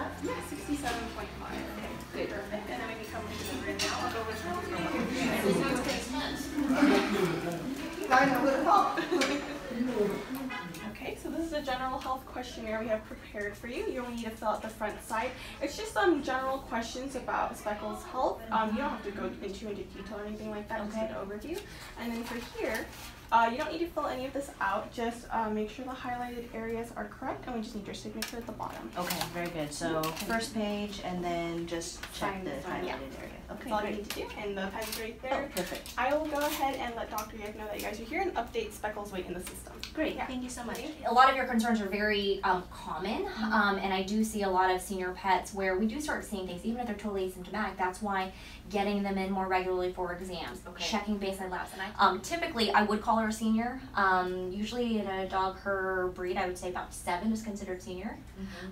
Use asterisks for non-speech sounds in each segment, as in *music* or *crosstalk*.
enough? Yeah, 67.5. Okay, Good. perfect. And then we can come into the room now. I'll go over *laughs* Okay, so this is a general health questionnaire we have prepared for you. You only need to fill out the front side. It's just some general questions about Speckles' health. Um, you don't have to go into into detail or anything like that, Okay. just an overview. And then for here, uh, you don't need to fill any of this out. Just uh, make sure the highlighted areas are correct, and we just need your signature at the bottom. Okay, very good. So first page and then just check Sign the highlighted yeah. highlighted area. That's Okay, all you great. need to do, and the pen's right there. Oh, perfect. I will go ahead and let Dr. Yick know that you guys are here and update Speckles' weight in the system. Great, Yeah. thank you so much. A lot of your concerns are very um, common, um, and I do see a lot of senior pets where we do start seeing things, even if they're totally asymptomatic. That's why getting them in more regularly for exams, Okay. checking baseline labs. And I, um, typically, I would call her a senior. Um, usually, in a dog her breed, I would say about seven is considered senior.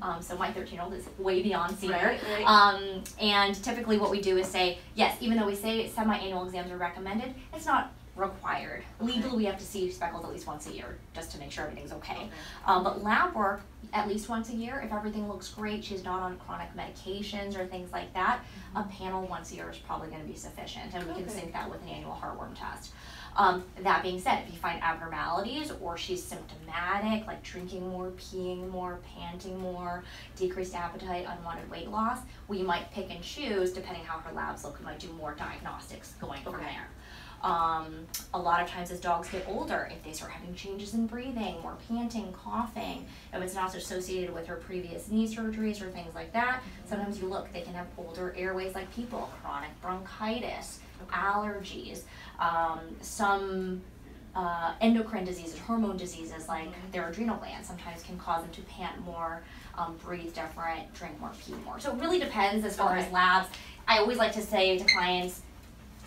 Um, so my 13 year old is way beyond senior. Right, right. Um, and typically, what we do is say, yes, even though we say semi annual exams are recommended, it's not required. Legally, we have to see speckles at least once a year just to make sure everything's okay. Um, but lab work, at least once a year, if everything looks great, she's not on chronic medications or things like that, a panel once a year is probably going to be sufficient. And we can sync that with an annual heartworm test. Um, that being said, if you find abnormalities or she's symptomatic, like drinking more, peeing more, panting more, decreased appetite, unwanted weight loss, we might pick and choose depending how her labs look. We might do more diagnostics going from there. Um, a lot of times as dogs get older, if they start having changes in breathing, more panting, coughing, if it's not associated with her previous knee surgeries or things like that, sometimes you look, they can have older airways like people, chronic bronchitis, allergies, um, some uh, endocrine diseases, hormone diseases like their adrenal glands sometimes can cause them to pant more, um, breathe different, drink more, pee more. So it really depends as far as labs. I always like to say to clients,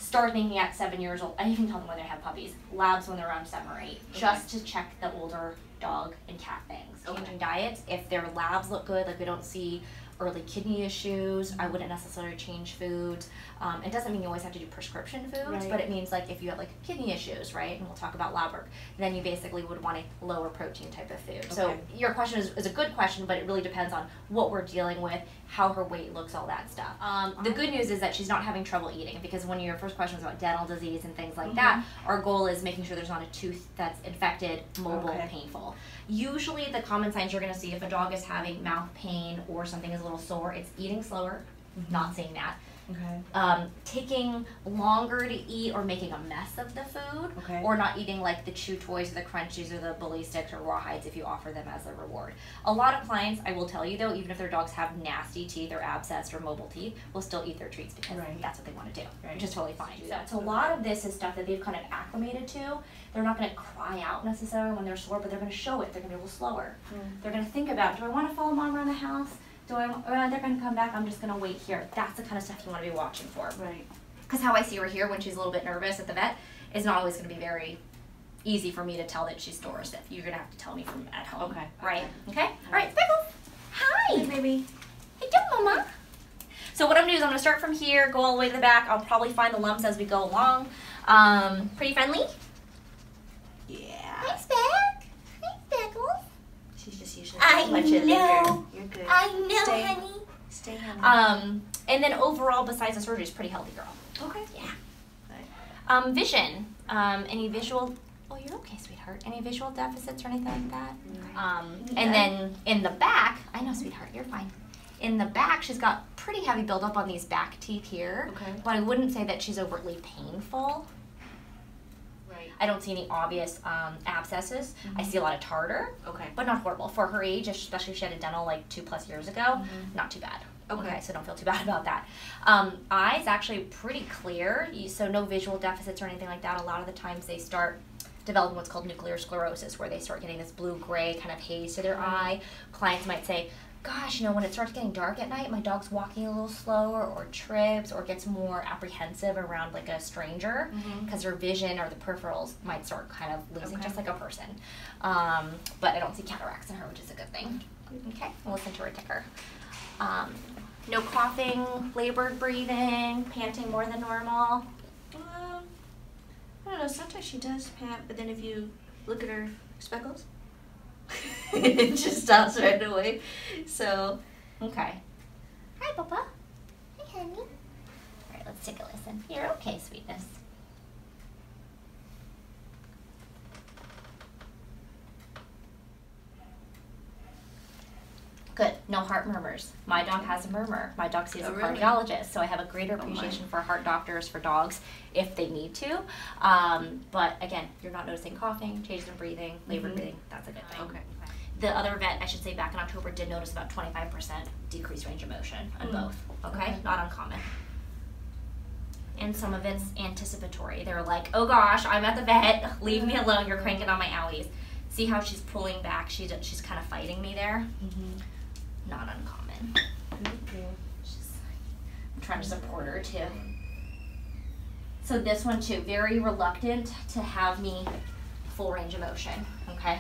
start thinking at seven years old. I even tell them when they have puppies, labs when they're around seven or eight, just to check the older dog and cat things. Okay. Changing diets, if their labs look good, like we don't see early kidney issues, I wouldn't necessarily change foods. Um, it doesn't mean you always have to do prescription foods, Right. but it means like if you have like kidney issues, right, and we'll talk about lab work, then you basically would want a lower protein type of food. So your question is, is a good question, but it really depends on what we're dealing with, how her weight looks, all that stuff. Um, the good news is that she's not having trouble eating because one of your first questions about dental disease and things like that, our goal is making sure there's not a tooth that's infected, mobile, Okay. painful. Usually, the common signs you're going to see if a dog is having mouth pain or something is a little sore, it's eating slower, not saying that. Okay. Um, taking longer to eat or making a mess of the food, Okay. or not eating like the chew toys or the crunchies or the bully sticks or rawhides if you offer them as a reward. A lot of clients, I will tell you though, even if their dogs have nasty teeth or abscessed or mobile teeth, will still eat their treats because Right. that's what they want to do, Right. which is totally fine. So, so a lot of this is stuff that they've kind of acclimated to. They're not going to cry out necessarily when they're sore, but they're going to show it. They're going to be a little slower. Mm. They're going to think about, do I want to follow mom around the house? Do I? Or they're going to come back. I'm just going to wait here. That's the kind of stuff you want to be watching for Right. because how I see her here when she's a little bit nervous at the vet is not always going to be very easy for me to tell that she's store stiff. You're going to have to tell me from at home. Okay, Right? okay. Okay? All right, Speckles. Hi. Hey, baby. Hey, do mama. So what I'm going to do is I'm going to start from here, go all the way to the back. I'll probably find the lumps as we go along. Um, pretty friendly. Yeah. Hi, Speck. Hi, Speckles. She's just usually I much know. You're good. I know, Stay. honey. Stay home. Um, and then overall, besides the surgery, is pretty healthy girl. okay. Yeah. Right. Um, vision. Um, any visual? Oh, you're okay, sweetheart. Any visual deficits or anything like that? Um, and then in the back, I know, sweetheart, you're fine. In the back, she's got pretty heavy buildup on these back teeth here. Okay. But I wouldn't say that she's overtly painful. Right. I don't see any obvious um, abscesses. I see a lot of tartar, Okay. but not horrible for her age, especially if she had a dental like two plus years ago. Not too bad. Okay. so don't feel too *laughs* bad about that. Um, eyes actually pretty clear, you- so no visual deficits or anything like that. A lot of the times they start developing what's called nuclear sclerosis, where they start getting this blue gray kind of haze to their eye. Clients might say, Gosh, you know, when it starts getting dark at night, my dog's walking a little slower, or trips, or gets more apprehensive around like a stranger, because their vision or the peripherals might start kind of losing, Okay. just like a person. Um, but I don't see cataracts in her, which is a good thing. Okay, we'll listen to her ticker. Um, no coughing, labored breathing, panting more than normal. Um, I don't know. Sometimes she does pant, but then if you look at her speckles, *laughs* it just stops right away. So, Okay. Hi, Papa. Hi, honey. All right, let's take a listen. You're okay, sweetness. Good. No heart murmurs. My dog has a murmur. My dog sees Oh, a really? cardiologist, so I have a greater my. appreciation for heart doctors for dogs if they need to. Um, but again, you're not noticing coughing, changes in breathing, labored Mhm. breathing. That's a good thing. Okay. The other vet, I should say, back in October, did notice about 25% decreased range of motion on Mm. both. Okay? Okay. not uncommon. And some of it's anticipatory. They're like, "Oh gosh, I'm at the vet. *laughs* Leave me alone. You're cranking on my owies." See how she's pulling back? She's she's kind of fighting me there. Mm-hmm. Not uncommon. She's, I'm trying to support her too. So this one too, very reluctant to have me full range of motion. Okay.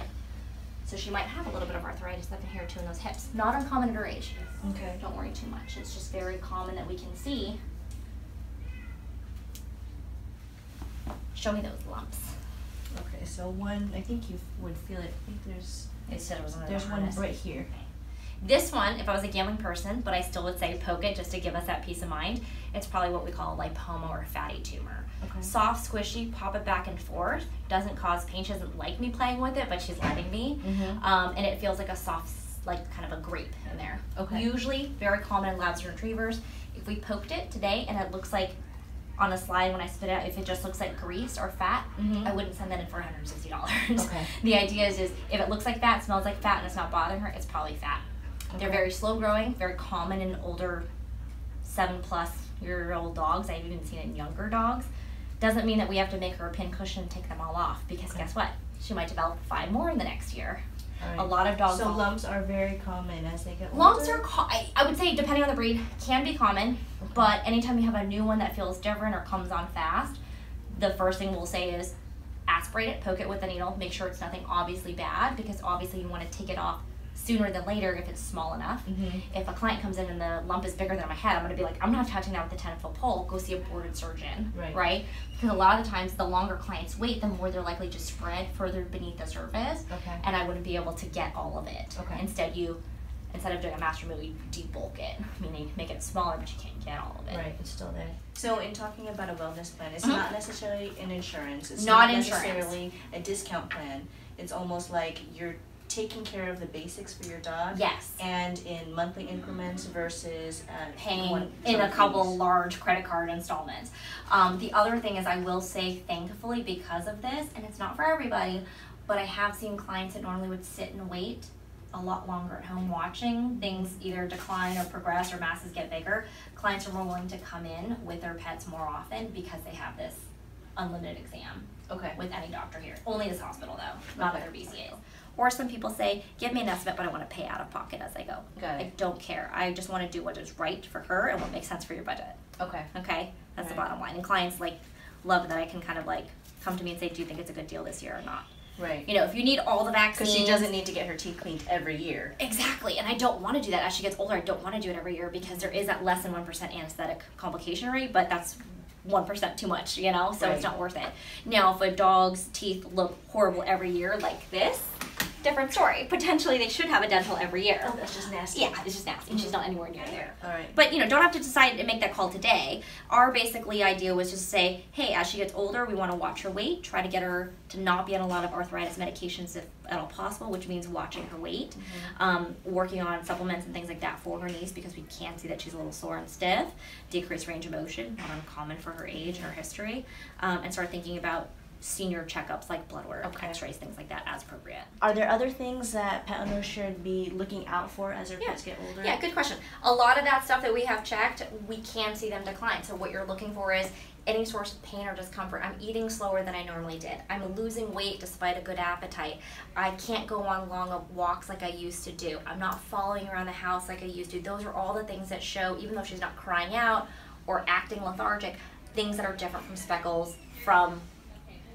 So she might have a little bit of arthritis up in here too in those hips. Not uncommon at her age. Okay. Don't worry too much. It's just very common that we can see. Show me those lumps. Okay, so one, I think you would feel it. I think there's They said it was under there's one right here. This one, if I was a gambling person, but I still would say poke it just to give us that peace of mind. It's probably what we call a lipoma or a fatty tumor. Okay. Soft, squishy, pop it back and forth. Doesn't cause pain. She doesn't like me playing with it, but she's letting me. Mm-hmm. Um, and it feels like a soft, like kind of a grape in there. Okay. Usually very common in labs and retrievers. If we poked it today and it looks like on a slide when I spit it out, if it just looks like grease or fat, Mhm. I wouldn't send that in for $160. Okay. *laughs* the idea is, is if it looks like fat, smells like fat, and it's not bothering her, it's probably fat. They're very slow growing, very common in older seven plus year old dogs. I've even seen it in younger dogs. Doesn't mean that we have to make her a pin cushion and take them all off because Okay. guess what? She might develop five more in the next year. All A lot of dogs. So lumps are very common as they get older. Lumps are, co- I, I would say, depending on the breed, can be common. But anytime you have a new one that feels different or comes on fast, the first thing we'll say is aspirate it, poke it with a needle, make sure it's nothing obviously bad because obviously you want to take it off sooner than later if it's small enough. Mm-hmm. If a client comes in and the lump is bigger than my head, I'm going to be like, I'm not touching that with a 10 foot pole. Go see a boarded surgeon. Right. Because a lot of the times, the longer clients wait, the more they're likely to spread further beneath the surface Okay. and I wouldn't be able to get all of it. Okay. Instead, you, instead of doing a master move, you debulk it, meaning make it smaller, but you can't get all of it. Right, it's still there. So in talking about a wellness plan, it's Mhm. not necessarily an insurance. It's Not not, insurance. necessarily a discount plan. It's almost like you're taking care of the basics for your dog. Yes. And in monthly increments versus uh, Paying one in a couple large credit card installments. Um, the other thing is, I will say, thankfully, because of this, and it's not for everybody, but I have seen clients that normally would sit and wait a lot longer at home watching things either decline or progress or masses get bigger. Clients are more willing to come in with their pets more often because they have this unlimited exam. Okay. with any doctor here. Only this hospital though, not Okay. other VCAs. Or some people say, give me an estimate, but I want to pay out of pocket as I go. I don't care. I just want to do what is right for her and what makes sense for your budget. Okay. Okay, that's the bottom line. And clients like love that I can kind of like come to me and say, do you think it's a good deal this year or not? Right. You know, if you need all the vaccines, Because she doesn't need to get her teeth cleaned every year. Exactly, and I don't want to do that as she gets older. I don't want to do it every year because there is that less than one percent anesthetic complication rate, but that's one percent too much, you know. So it's not worth it. Now, if a dog's teeth look horrible every year, like this, different story. Potentially, they should have a dental every year. Oh, that's just nasty. Yeah, it's just nasty. She's not anywhere near there. All right. But you know, don't have to decide and make that call today. Our basically idea was just to say, hey, as she gets older, we want to watch her weight, try to get her to not be on a lot of arthritis medications if at all possible, which means watching her weight, um, working on supplements and things like that for her knees because we can see that she's a little sore and stiff, decreased range of motion, not uncommon for her age and her history, um, and start thinking about senior checkups like blood work, Okay. X-rays, things like that as appropriate. Are there other things that pet owners should be looking out for as their Yeah. pets get older? Yeah, good question. A lot of that stuff that we have checked, we can see them decline. So what you're looking for is any source of pain or discomfort. I'm eating slower than I normally did. I'm losing weight despite a good appetite. I can't go on long walks like I used to do. I'm not following around the house like I used to. Those are all the things that show, even though she's not crying out or acting lethargic, things that are different from Speckles from,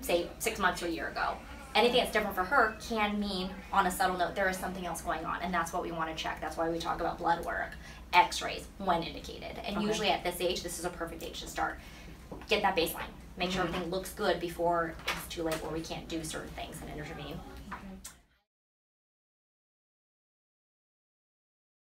say, six months or a year ago. Anything that's different for her can mean, on a subtle note, there is something else going on, and that's what we want to check. That's why we talk about blood work, X-rays when indicated, and Okay. usually at this age, this is a perfect age to start. Get that baseline. Make sure Mhm. everything looks good before it's too late where we can't do certain things and intervene.